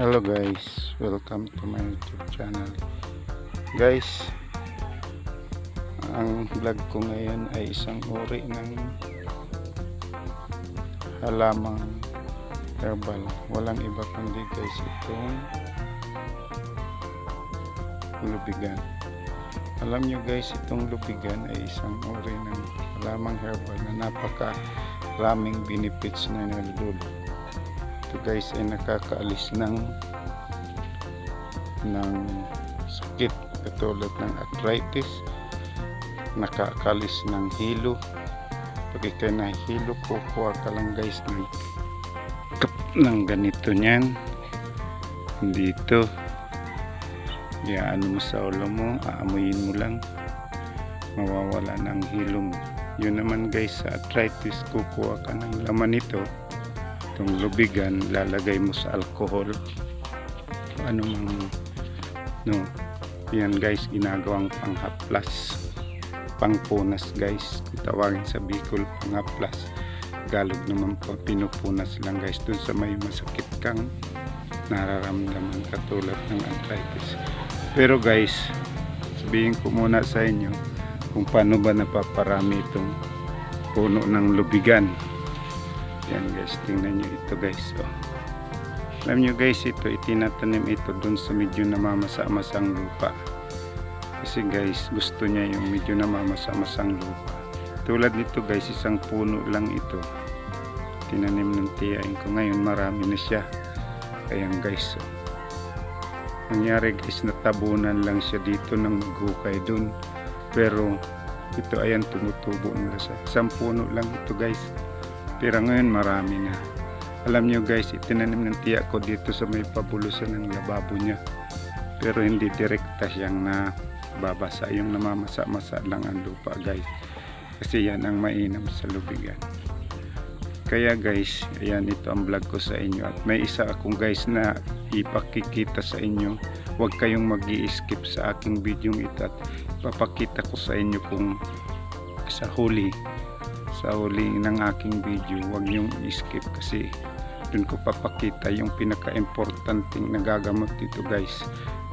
Hello guys, welcome to my YouTube channel. Guys, ang vlog ko ngayon ay isang uri ng halamang herbal. Walang iba kundi guys itong lubigan. Alam nyo guys, itong lubigan ay isang uri ng halamang herbal na napaka raming benefits na nalululot ito guys ay nakakaalis ng ng sakit. Katulad ng arthritis nakakaalis ng hilo. Pag ikay nahilo kukuha ka lang guys ng cup ng ganito nyan dito. Ano mo sa ulo mo aamuyin mo lang. Mawawala ng hilo mo. Yun naman guys sa arthritis kukuha ka ng laman nito itong lubigan lalagay mo sa alcohol. Ano no. Yan guys ginagawang panghaplas. Pangpunas guys. Tawagin sa Bicol panghaplas. Galog naman po pinupunas lang guys dun sa may masakit kang nararamdaman katulad ng arthritis. Pero guys sabihin ko muna sa inyo kung paano ba napaparami itong puno ng lubigan yan guys, tingnan nyo ito guys. Oh. Alam nyo guys, ito itinatanim ito dun sa medyo namamasa-masang lupa. Kasi guys, gusto niya yung medyo namamasa-masang lupa. Tulad nito guys, isang puno lang ito. Tinanim ng tiyain ko ngayon, marami na siya. Ayan guys. Oh. Nangyari guys, natabunan lang siya dito ng maghukay dun. Pero ito ayan tumutubo na siya. Isang puno lang ito guys pero ngayon marami na. Alam nyo guys itinanim ng tiya ko dito sa may pabulusan ng lababo niya. Pero hindi direkta siyang na babasa yung namamasa-masa lang ang lupa guys. Kasi yan ang mainam sa lubigan. Kaya guys ayan ito ang vlog ko sa inyo. At may isa akong guys na ipakikita sa inyo. Huwag kayong mag skip sa aking video ito at papakita ko sa inyo kung sa huli sa huli ng aking video huwag niyong skip kasi dun ko papakita yung pinaka-importanting nagagamot dito guys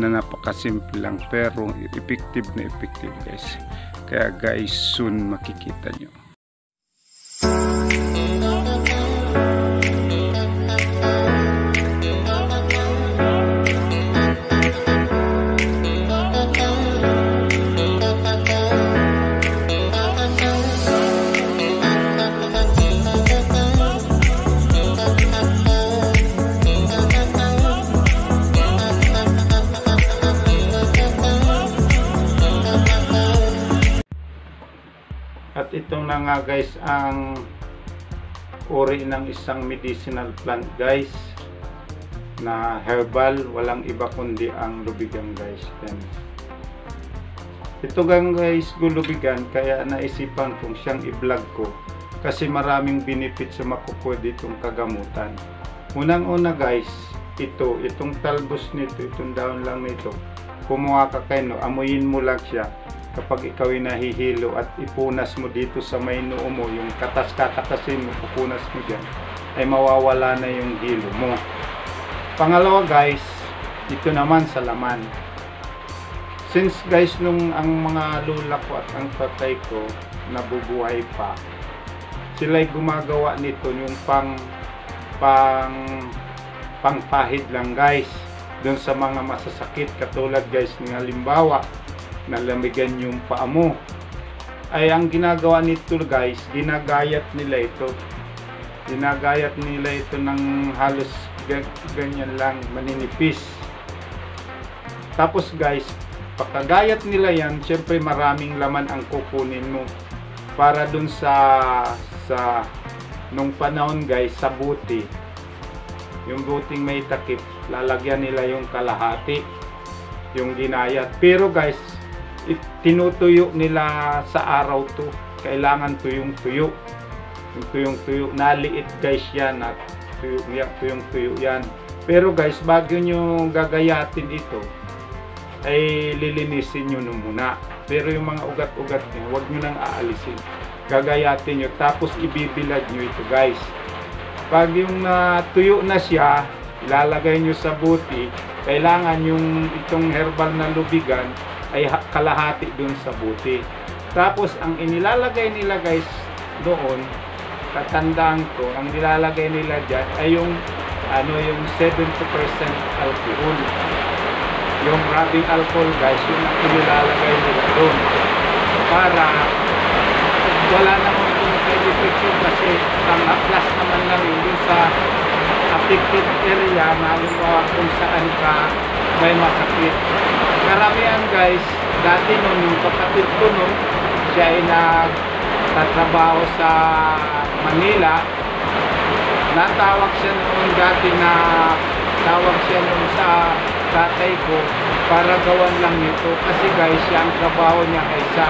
na napakasimple lang pero effective na effective guys. Kaya guys soon makikita nyo Itong na nga guys ang uri ng isang medicinal plant guys na herbal, walang iba kundi ang lubigan guys. Then, ito gang guys gulubigan kaya naisipan kong siyang i-vlog ko kasi maraming benefits sa makukuha ditong kagamutan. Unang-una guys, ito, itong talbos nito, itong daon lang nito, kumuha ka kayo, amuyin mo lang siya kapag ikaw ay nahihilo at ipunas mo dito sa may noo mo, yung katas-kakatasin mo, pupunas mo dyan, ay mawawala na yung hilo mo. Pangalawa guys, dito naman sa laman. Since guys, nung ang mga lula ko at ang tatay ko nabubuhay pa, sila ay gumagawa nito yung pang pang pangpahid lang guys doon sa mga masasakit katulad guys ng halimbawa nalamigan yung paa mo. Ay ang ginagawa nito guys ginagayat nila ito. Ginagayat nila ito ng halos ganyan lang maninipis. Tapos guys pagkagayat nila yan syempre maraming laman ang kukunin mo. Para dun sa sa nung panahon guys sa buti. Yung buting may takip lalagyan nila yung kalahati yung ginayat. Pero guys tinutuyo nila sa araw to. Kailangan tuyong tuyo yung tuyong tuyo naliit guys yan. At tuyo, tuyong tuyo yan. Pero guys bago nyo gagayatin ito ay lilinisin nyo no muna. Pero yung mga ugat-ugat nyo huwag nyo nang aalisin. Gagayatin nyo. Tapos ibibilad nyo ito guys. Pag yung natuyo na siya ilalagay nyo sa buti, kailangan yung itong herbal na lubigan ay ha- kalahati dun sa buti. Tapos ang inilalagay nila guys doon, katandaan ko, ang nilalagay nila dyan ay yung ano yung 70% alcohol. Yung rubbing alcohol guys, yung inilalagay nila doon. Para wala namang kung side effect kasi ang plus naman lang yun dun sa affected area na halimbawa kung saan ka may masakit. Karamihan guys, dati nung yung kapatid ko nung siya ay nagtatrabaho sa Manila, natawag siya noon dati na tawag siya noon sa tatay ko para gawan lang nito. Kasi guys siya ang trabaho niya ay sa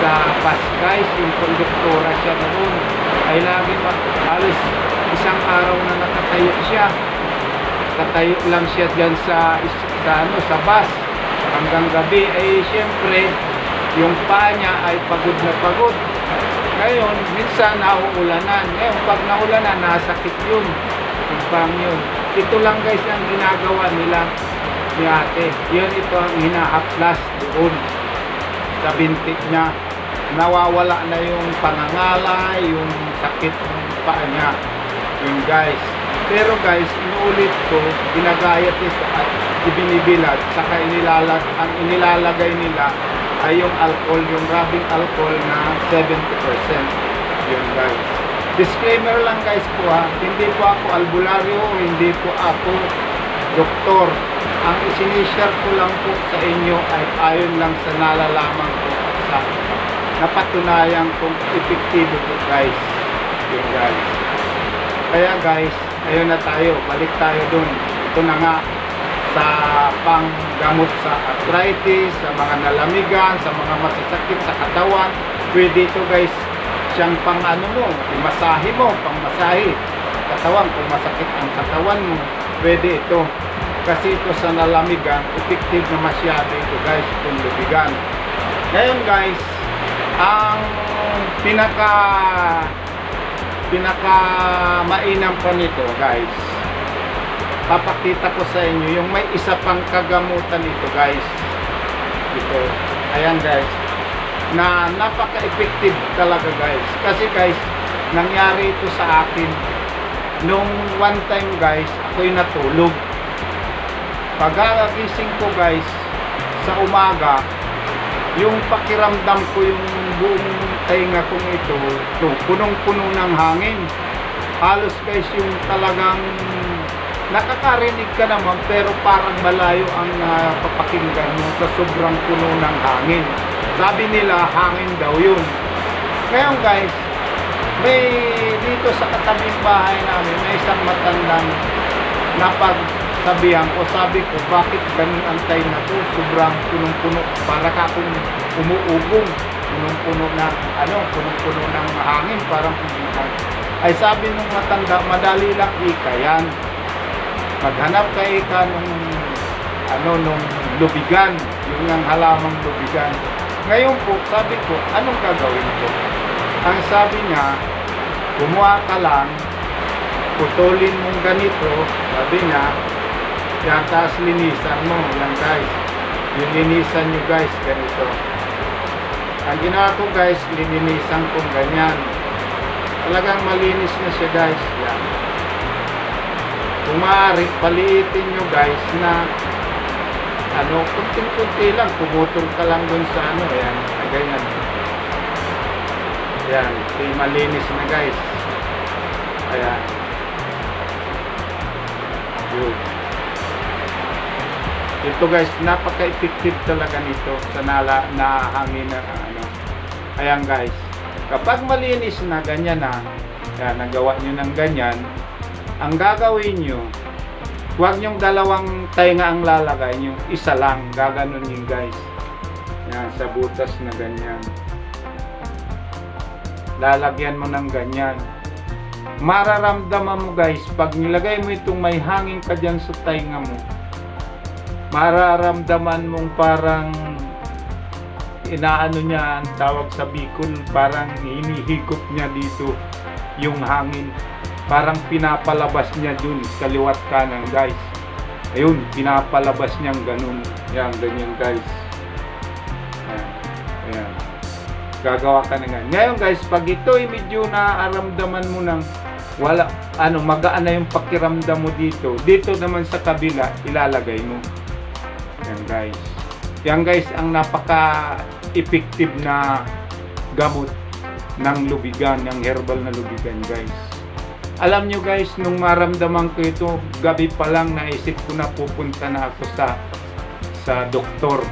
sa bus guys. Yung konduktora siya noon ay lagi mag halos isang araw na nakatayo siya. Katayo lang siya dyan sa, sa ano sa bus hanggang gabi ay siyempre yung paa niya ay pagod na pagod ngayon, minsan nauulanan. Ngayon, pag naulanan, nasakit yun. Pang yun. Ito lang guys ang ginagawa nila ni ate. Yun ito ang hinahaplas doon sa bintik niya. Nawawala na yung pangangala, yung sakit ng paa niya. Yun guys. Pero guys, inuulit ko, ginagayat ito at ibinibilad. Saka inilalag, ang inilalagay nila ay yung alcohol, yung rubbing alcohol na 70%. Yun guys. Disclaimer lang guys po ha, hindi po ako albularyo, hindi po ako doktor. Ang isinishare ko lang po sa inyo ay ayon lang sa nalalaman ko sa napatunayan kong epektibo po guys. Yun guys. Kaya guys, ayun na tayo, balik tayo dun. Ito na nga, sa panggamot sa arthritis, sa mga nalamigan, sa mga masasakit sa katawan. Pwede ito guys, siyang pang ano mo, imasahe mo, pang masahe. Katawan, kung masakit ang katawan mo, pwede ito. Kasi ito sa nalamigan, effective na masyado ito guys, itong lubigan. Ngayon guys, ang pinaka pinaka mainam pa nito guys. Papakita ko sa inyo yung may isa pang kagamutan nito guys. Ito. Ayan guys. Na napaka-effective talaga guys. Kasi guys nangyari ito sa akin nung one time guys ako'y natulog. Pagkagising ko guys sa umaga yung pakiramdam ko yung buong tainga kong ito, ito punong-puno ng hangin. Halos guys yung talagang nakakarinig ka naman pero parang malayo ang napapakinggan mo sa sobrang puno ng hangin. Sabi nila hangin daw yun. Ngayon guys, may dito sa katabing bahay namin may isang matandang napagsabihan ko. Sabi ko bakit ganun ang tayo na to? Sobrang punong-puno. Para ka kung umuugong punong-puno ng ano punong-puno ng hangin parang pumitan ay sabi nung matanda madali lang ika yan. Maghanap ka nung ano nung lubigan. Yung ang halamang lubigan. Ngayon po sabi ko anong gagawin ko? Ang sabi niya kumuha ka lang putulin mong ganito. Sabi niya yan taas linisan mo yan guys. Yung linisan nyo guys ganito ang ginawa ko guys lininisan kong ganyan talagang malinis na siya guys yan kung maaari, paliitin nyo guys na ano, kunting-kunti lang, pumutol ka lang dun sa ano, ayan, ganyan. Ayan, ito'y malinis na guys. Ayan. Yun. Ito guys, napaka-effective talaga nito sa nala, na hangin na ano. Ayan guys, kapag malinis na ganyan na, ayan, nagawa nyo ng ganyan, ang gagawin nyo, huwag nyong dalawang tainga ang lalagay nyo, isa lang, gaganon yun guys. Yan, sa butas na ganyan. Lalagyan mo ng ganyan. Mararamdaman mo guys, pag nilagay mo itong may hangin ka dyan sa tainga mo, mararamdaman mong parang inaano niya ang tawag sa Bicol, parang hinihigop niya dito yung hangin. Parang pinapalabas niya dun kaliwat kanan guys. Ayun pinapalabas niyang ganun. Yan ganyan guys. Ayan, ayan. gagawa ka na nga. Ngayon guys pag ito ay medyo naaramdaman mo ng wala ano magaan na yung pakiramdam mo dito dito naman sa kabila ilalagay mo yan guys yan guys ang napaka effective na gamot ng lubigan, ng herbal na lubigan guys. Alam nyo guys, nung maramdaman ko ito, gabi pa lang naisip ko na pupunta na ako sa sa doktor,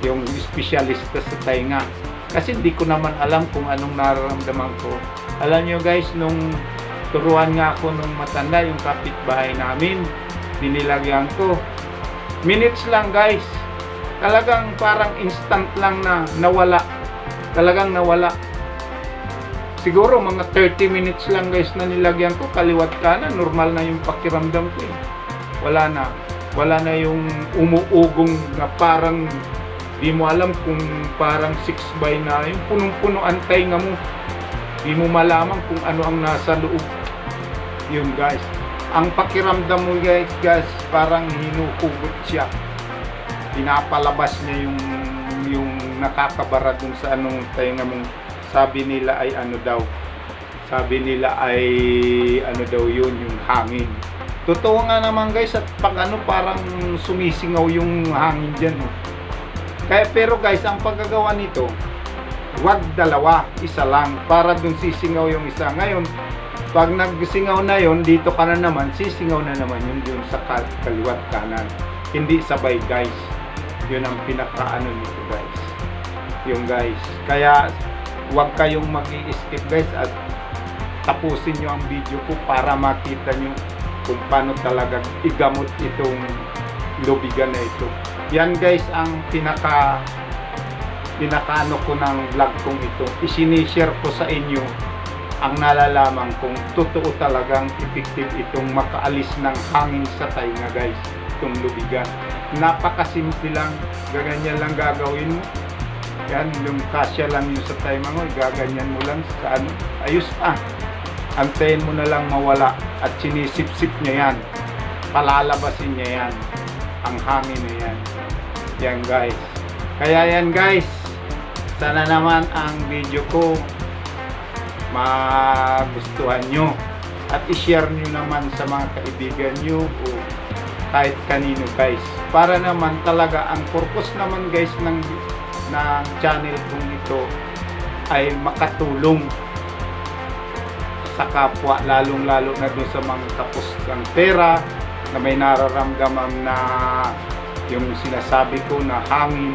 yung specialista sa tainga. Kasi hindi ko naman alam kung anong nararamdaman ko. Alam nyo guys, nung turuan nga ako nung matanda, yung kapitbahay namin, dinilagyan ko. Minutes lang guys. Talagang parang instant lang na nawala. Talagang nawala. Siguro mga 30 minutes lang guys na nilagyan ko. Kaliwat kanan normal na yung pakiramdam ko eh. wala na. Wala na yung umuugong na parang di mo alam kung parang 6 by na yung punong-puno antay nga mo. Di mo malaman kung ano ang nasa loob. Yun guys ang pakiramdam mo guys guys parang hinuhugot siya. Pinapalabas niya yung yung nakakabara dun sa anong tainga mong sabi nila ay ano daw. Sabi nila ay ano daw yun yung hangin. Totoo nga naman guys at pag ano parang sumisingaw yung hangin dyan oh. kaya pero guys ang paggagawa nito wag dalawa isa lang para dun sisingaw yung isa. Ngayon pag nagsingaw na yon dito ka na naman sisingaw na naman yun dun sa kal- kaliwat kanan. Hindi sabay guys. Yun ang pinakaano nito guys. Yung guys. Kaya huwag kayong mag skip guys at tapusin nyo ang video ko para makita nyo kung paano talaga igamot itong lubigan na ito. Yan guys ang pinaka pinakaano ko ng vlog kong ito. Isinishare ko sa inyo ang nalalaman kung totoo talagang effective itong makaalis ng hangin sa tainga guys itong lubigan napakasimple lang gaganyan lang gagawin mo yan, yung kasya lang yung sa time mo, gaganyan mo lang sa ano, ayos ah. Antayin mo na lang mawala at sinisip-sip niya yan. Palalabasin niya yan. Ang hangin na yan. Yan guys. Kaya yan guys, sana naman ang video ko magustuhan nyo. At i-share nyo naman sa mga kaibigan nyo o kahit kanino guys. Para naman talaga ang purpose naman guys ng ng channel kong ito ay makatulong sa kapwa lalong lalo na dun sa mga kapos ng pera na may nararamdaman na yung sinasabi ko na hangin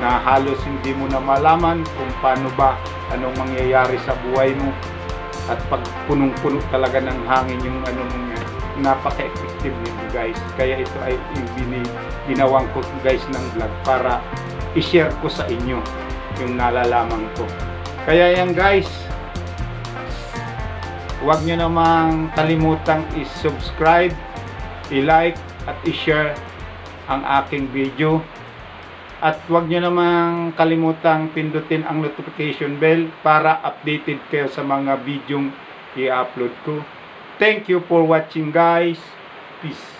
na halos hindi mo na malaman kung paano ba anong mangyayari sa buhay mo at pag punong-puno talaga ng hangin yung ano mong napaka-effective nito guys kaya ito ay bini, ginawang ko guys ng vlog para i-share ko sa inyo yung nalalaman ko. Kaya yan guys, huwag nyo namang kalimutang i-subscribe, i-like at i-share ang aking video. At huwag nyo namang kalimutang pindutin ang notification bell para updated kayo sa mga videong i-upload ko. Thank you for watching guys. Peace.